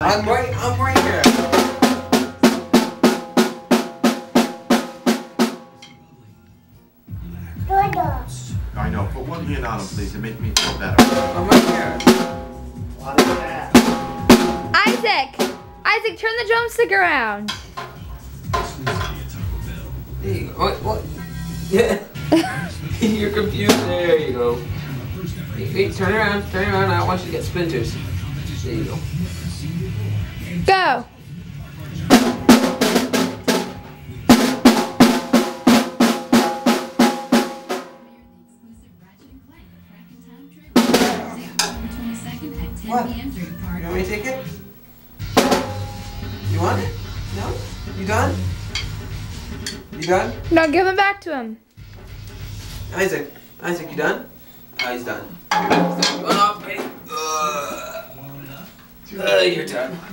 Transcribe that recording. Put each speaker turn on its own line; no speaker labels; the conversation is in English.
I'm right, I'm right here.
I know. Put one hand on him, please, and make me feel better.
I'm right here.
Isaac! Isaac, turn the drumstick around.
There you go. What? what? Yeah. You're confused. There you go. Wait, wait, turn around. Turn around. I want you to get splinters. Go. What? You want me to take it? You want it? No? You done? You done?
No, give it back to him.
Isaac. Isaac, you done? Oh, he's done. Oh, wait. You're done.